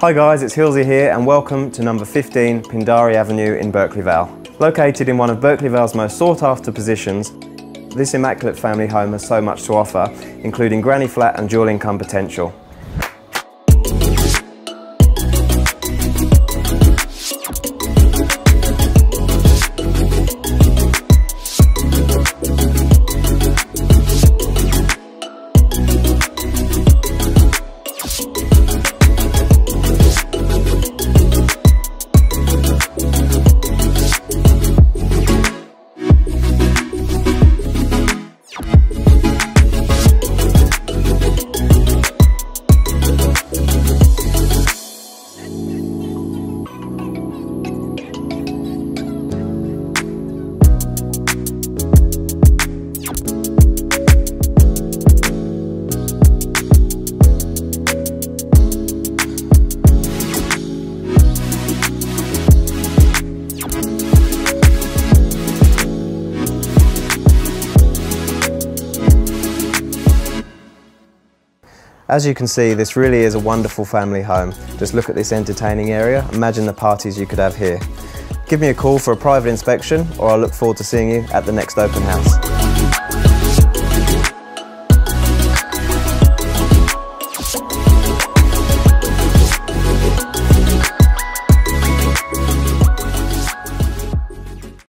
Hi guys, it's Hilsey here and welcome to number 15 Pindari Avenue in Berkeley Vale. Located in one of Berkeley Vale's most sought after positions, this immaculate family home has so much to offer, including granny flat and dual income potential. As you can see, this really is a wonderful family home. Just look at this entertaining area. Imagine the parties you could have here. Give me a call for a private inspection or I look forward to seeing you at the next open house.